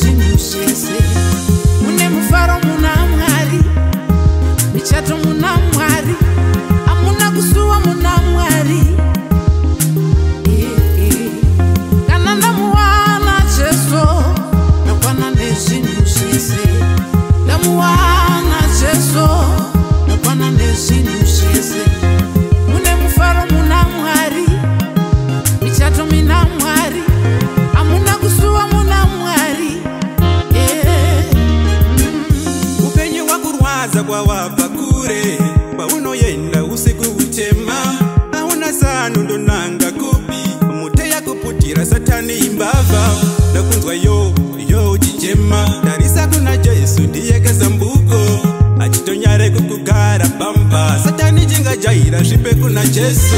se nos quiser. kure kwaunoenda usiku utema auna sanundonanga kupi mute yakuputira satani imbavha ndakunzwa yo yo uchinjema tarisa kuna jesu ndiyekezambuko achitonyare kukugara bamba satani chingajaira zvipe kuna jesu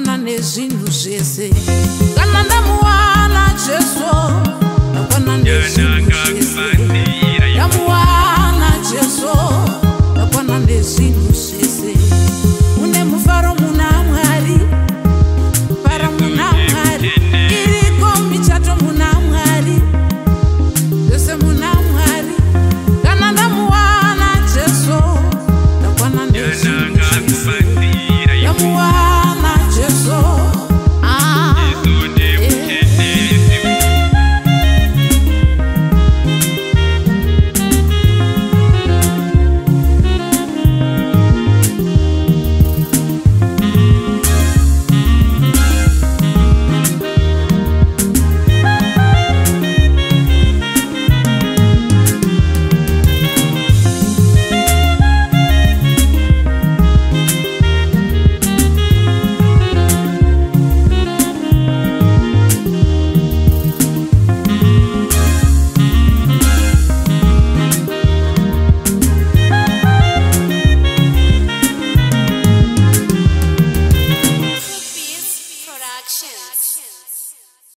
ndakona nezvinhu zvese kana ndamuwana jesu ndakona nezvi